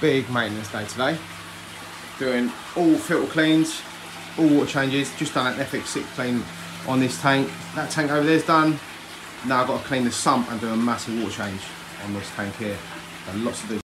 big maintenance day today. Doing all filter cleans, all water changes, just done an FX6 clean on this tank. That tank over there's done. Now I've got to clean the sump and do a massive water change on this tank here. And lots of do.